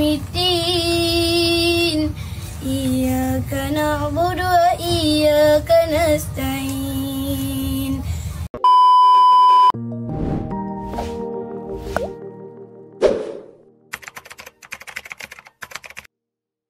mitin Iyaka na'budu wa iyaka nasta'in.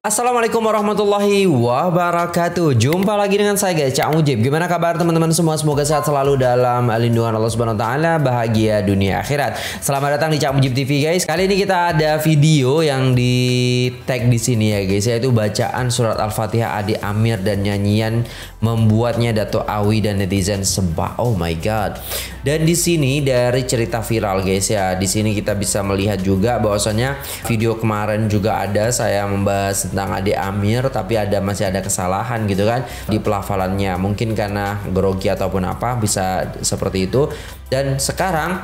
Assalamualaikum warahmatullahi wabarakatuh. Jumpa lagi dengan saya guys Cak Mujib. Gimana kabar teman-teman semua? Semoga sehat selalu dalam lindungan Allah Subhanahu Wa Taala Bahagia dunia akhirat. Selamat datang di Cak Mujib TV guys. Kali ini kita ada video yang di tag di sini ya guys Yaitu bacaan surat Al-Fatihah Adi Amir dan nyanyian Membuatnya Dato Awi dan netizen sebab Oh my god. Dan di sini dari cerita viral guys ya Di sini kita bisa melihat juga bahwasanya Video kemarin juga ada Saya membahas tentang Ade Amir tapi ada masih ada kesalahan gitu kan di pelafalannya. Mungkin karena grogi ataupun apa bisa seperti itu. Dan sekarang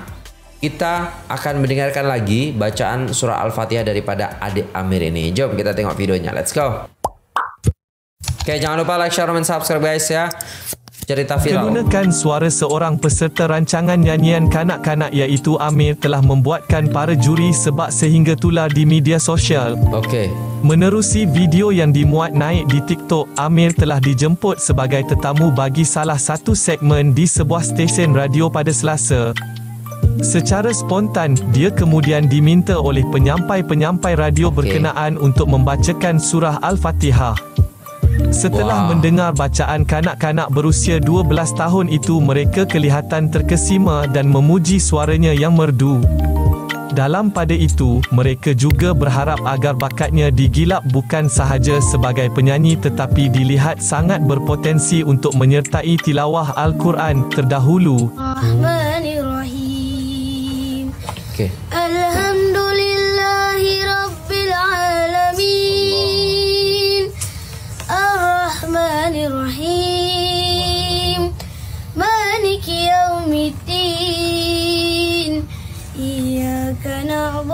kita akan mendengarkan lagi bacaan surah Al-Fatihah daripada Ade Amir ini. Jom kita tengok videonya. Let's go. Oke jangan lupa like, share, dan subscribe guys ya cerita viral. Kegunakan suara seorang peserta rancangan nyanyian kanak-kanak iaitu Amir telah membuatkan para juri sebab sehingga tular di media sosial. Okey. Menerusi video yang dimuat naik di TikTok, Amir telah dijemput sebagai tetamu bagi salah satu segmen di sebuah stesen radio pada Selasa. Secara spontan, dia kemudian diminta oleh penyampai-penyampai radio Okey. berkenaan untuk membacakan surah Al-Fatihah. Setelah wow. mendengar bacaan kanak-kanak berusia 12 tahun itu mereka kelihatan terkesima dan memuji suaranya yang merdu. Dalam pada itu, mereka juga berharap agar bakatnya digilap bukan sahaja sebagai penyanyi tetapi dilihat sangat berpotensi untuk menyertai tilawah Al-Quran terdahulu. Okay.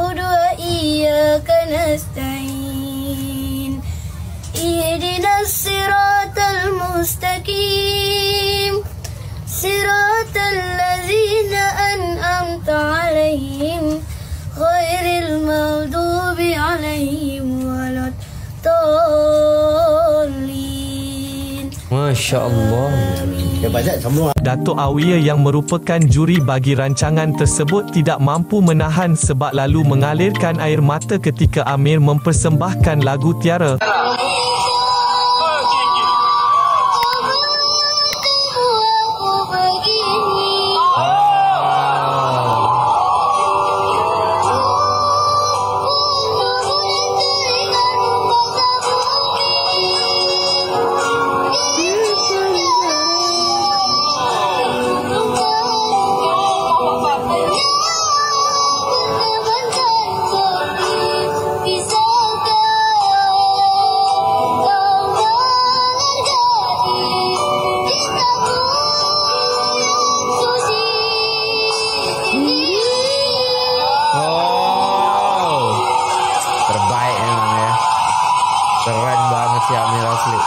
نعبد وإياك نستعين. اهدنا الصراط المستقيم. صراط الذين Masya Allah. Dia baca semua. Datuk Awia yang merupakan juri bagi rancangan tersebut tidak mampu menahan sebab lalu mengalirkan air mata ketika Amir mempersembahkan lagu Tiara. Asli.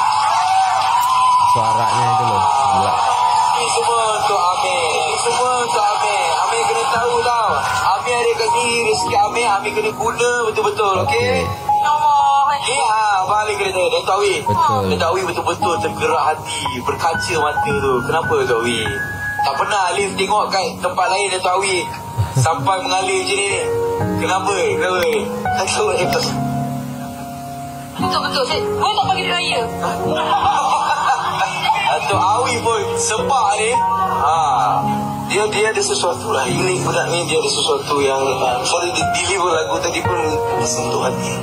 Suaranya itu loh. Gila. Ini semua untuk Amir. Ini semua untuk Amir. Amir kena tahu tau. Amir ada kat sini rezeki Amir. Amir kena guna betul-betul. Okey? Okey. ha, balik kena tahu. Dato' Awi. Betul. Dato' Awi betul-betul tergerak hati. Berkaca mata tu. Kenapa Dato' Awi? Tak pernah Alif tengok kat tempat lain Dato' Awi. Sampai mengalir macam ni. Kenapa? Kenapa? Awi. Betul-betul. Saya, boleh tak bagi dia raya? Datuk Awi pun sebab ni ha, dia dia ada sesuatu lah unik budak ni dia ada sesuatu yang uh, sorry dia deliver lagu tadi pun tersentuh hati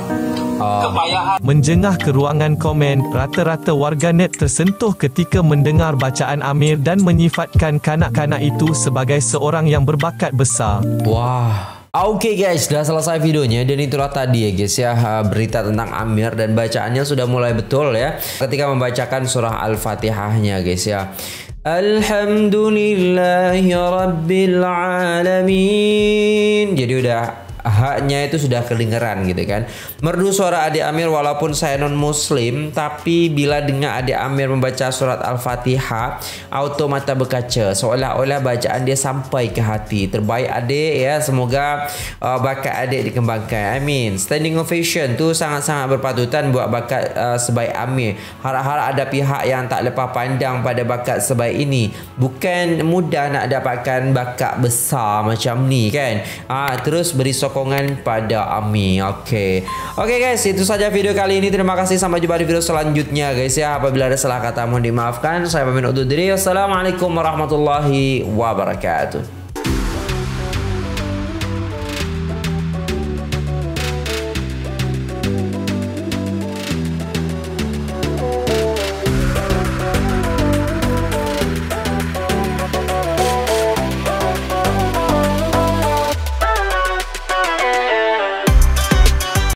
kepayahan Menjengah ke ruangan komen, rata-rata warganet tersentuh ketika mendengar bacaan Amir dan menyifatkan kanak-kanak itu sebagai seorang yang berbakat besar. Wah. Oke guys, sudah selesai videonya dan itulah tadi ya guys ya uh, berita tentang Amir dan bacaannya sudah mulai betul ya ketika membacakan surah Al-Fatihahnya guys ya. Alhamdulillahi Rabbil Alamin Jadi udah haknya itu sudah kedengeran gitu kan. Merdu suara adik Amir walaupun saya non muslim tapi bila dengar adik Amir membaca surat Al-Fatihah auto mata berkaca seolah-olah bacaan dia sampai ke hati. Terbaik adik ya semoga uh, bakat adik dikembangkan. Amin. Standing ovation tu sangat-sangat berpatutan buat bakat uh, sebaik Amir. Harap-harap ada pihak yang tak lepas pandang pada bakat sebaik ini. Bukan mudah nak dapatkan bakat besar macam ni kan. Ah terus beri sokongan pada Ami. Okey. Okey guys, itu saja video kali ini. Terima kasih sampai jumpa di video selanjutnya guys ya. Apabila ada salah kata mohon dimaafkan. Saya pamit undur diri. Wassalamualaikum warahmatullahi wabarakatuh.